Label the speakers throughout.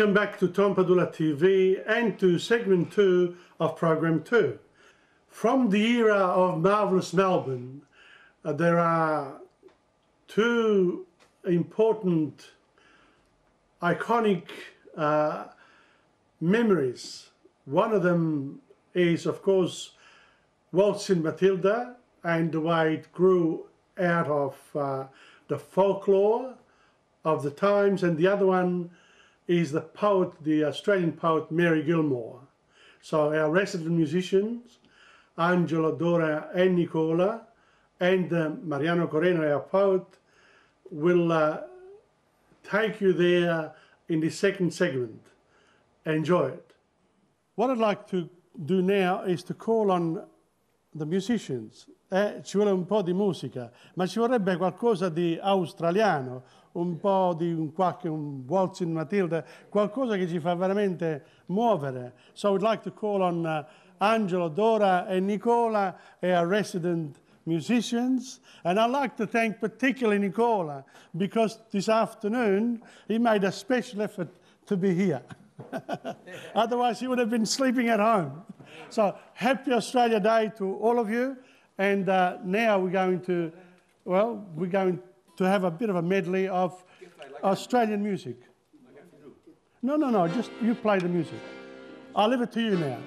Speaker 1: Welcome back to Tom Padula TV and to segment two of program two. From the era of Marvelous Melbourne, uh, there are two important, iconic uh, memories. One of them is, of course, Waltzing Matilda and the way it grew out of uh, the folklore of the times, and the other one is the poet, the Australian poet Mary Gilmore. So our resident musicians, Angelo, Dora and Nicola, and uh, Mariano Coreno, our poet, will uh, take you there in the second segment. Enjoy it. What I'd like to do now is to call on the musicians. Eh, ci vuole un po' di musica, ma ci vorrebbe qualcosa di australiano, un po' di un qualche un waltzing Matilda, qualcosa che ci fa veramente muovere. So I would like to call on uh, Angelo, Dora and Nicola, our resident musicians. And I'd like to thank particularly Nicola because this afternoon he made a special effort to be here. Otherwise, he would have been sleeping at home. So, happy Australia Day to all of you. And uh, now we're going to, well, we're going to have a bit of a medley of Australian music. No, no, no, just you play the music. I'll leave it to you now.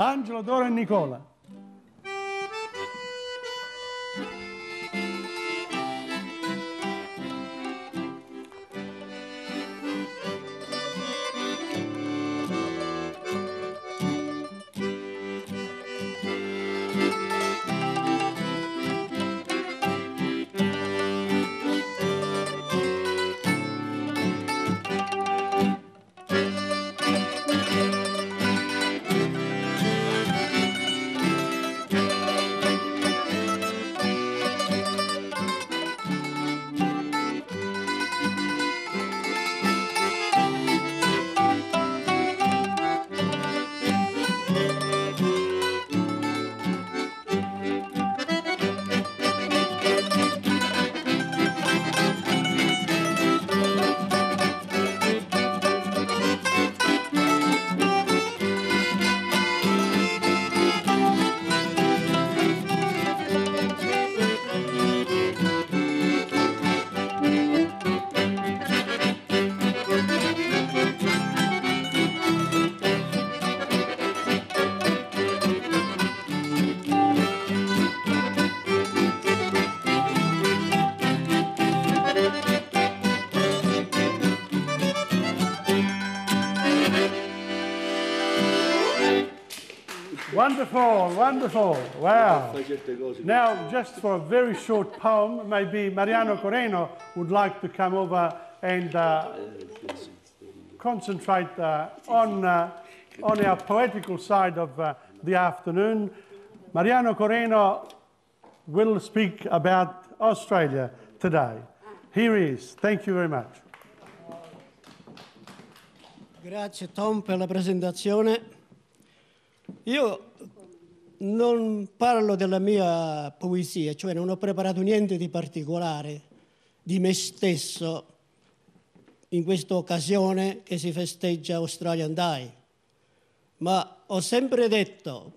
Speaker 1: Angelo, Dora, and Nicola. Wonderful, wonderful. Wow. Now, just for a very short poem, maybe Mariano Coreno would like to come over and uh, concentrate uh, on, uh, on our poetical side of uh, the afternoon. Mariano Coreno will speak about Australia today. Here he is. Thank you very much.
Speaker 2: Grazie Tom per la presentazione. Io non parlo della mia poesia, cioè non ho preparato niente di particolare di me stesso in questa occasione che si festeggia Australian Day, ma ho sempre detto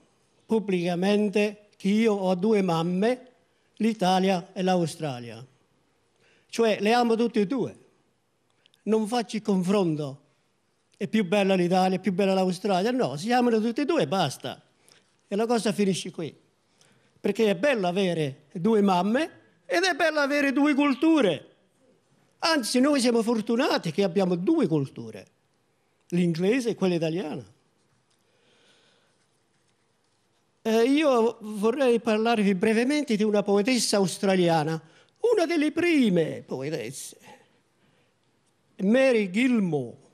Speaker 2: pubblicamente che io ho due mamme, l'Italia e l'Australia, cioè le amo tutte e due, non faccio confronto, è più bella l'Italia, è più bella l'Australia, no, si amano tutte e due e basta. E la cosa finisce qui. Perché è bello avere due mamme ed è bello avere due culture. Anzi, noi siamo fortunati che abbiamo due culture, l'inglese e quella italiana. Eh, io vorrei parlarvi brevemente di una poetessa australiana, una delle prime poetesse, Mary Gilmore.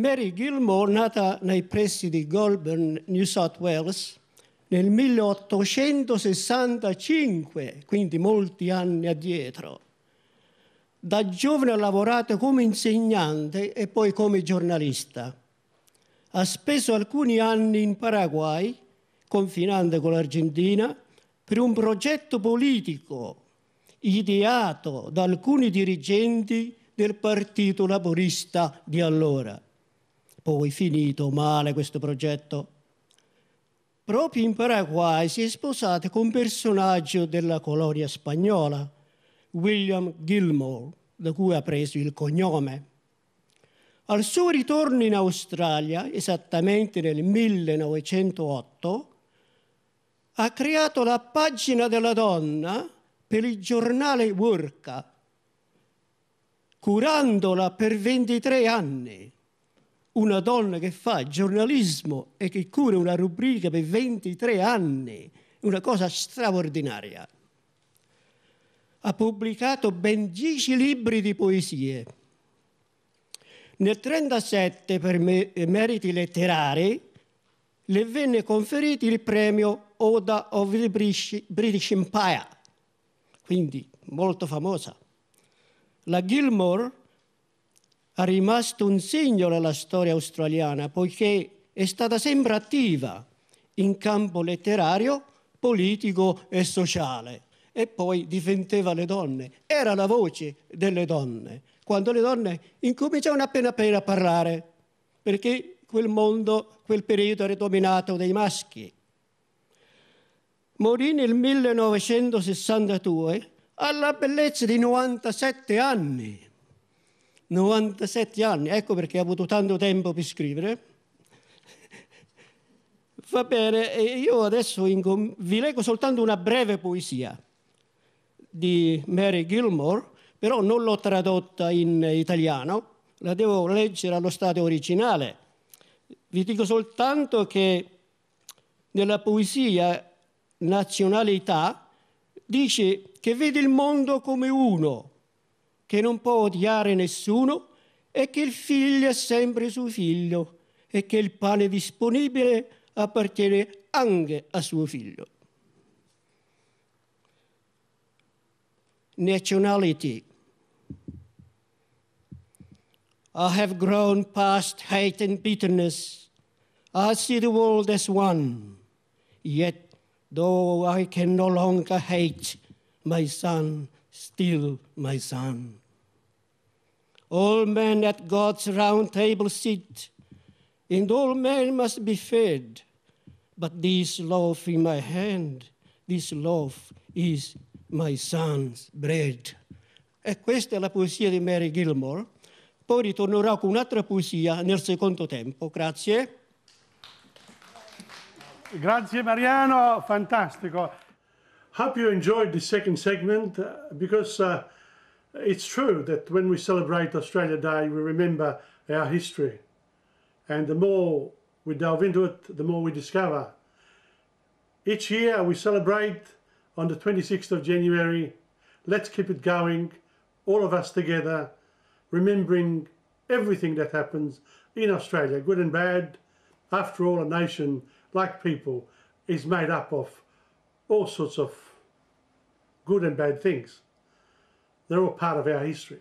Speaker 2: Mary Gilmore, nata nei pressi di Goulburn, New South Wales, nel 1865, quindi molti anni addietro. Da giovane ha lavorato come insegnante e poi come giornalista. Ha speso alcuni anni in Paraguay, confinante con l'Argentina, per un progetto politico ideato da alcuni dirigenti del Partito Laborista di allora. Poi finito male questo progetto. Proprio in Paraguay si è sposata con un personaggio della colonia spagnola, William Gilmore, da cui ha preso il cognome. Al suo ritorno in Australia, esattamente nel 1908, ha creato la pagina della donna per il giornale Worka, curandola per 23 anni. Una donna che fa giornalismo e che cura una rubrica per 23 anni, una cosa straordinaria. Ha pubblicato ben 10 libri di poesie. Nel 1937, per meriti letterari, le venne conferito il premio Oda of the British Empire, quindi molto famosa. La Gilmore è rimasto un segno nella storia australiana poiché è stata sempre attiva in campo letterario, politico e sociale e poi difendeva le donne, era la voce delle donne, quando le donne incominciavano appena appena a parlare, perché quel mondo, quel periodo era dominato dai maschi. Morì nel 1962 alla bellezza di 97 anni. 97 anni, ecco perché ha avuto tanto tempo per scrivere. Va bene, io adesso vi leggo soltanto una breve poesia di Mary Gilmore, però non l'ho tradotta in italiano, la devo leggere allo stato originale. Vi dico soltanto che nella poesia Nazionalità dice che vede il mondo come uno, che non può odiare nessuno e che il figlio è sempre suo figlio e che il pane disponibile appartiene anche a suo figlio. Nationality. I have grown past hate and bitterness. I see the world as one. Yet, though I can no longer hate my son, still my son. All men at God's round table sit, and all men must be fed. But this loaf in my hand, this loaf is my son's bread. E questa è la poesia di Mary Gilmore. Poi ritornerò con un'altra poesia nel secondo tempo. Grazie.
Speaker 1: Grazie Mariano, fantastico. Hope you enjoyed the second segment uh, because uh, it's true that when we celebrate Australia Day, we remember our history. And the more we delve into it, the more we discover. Each year we celebrate on the 26th of January. Let's keep it going, all of us together, remembering everything that happens in Australia, good and bad. After all, a nation, like people, is made up of all sorts of good and bad things. They're all part of our history.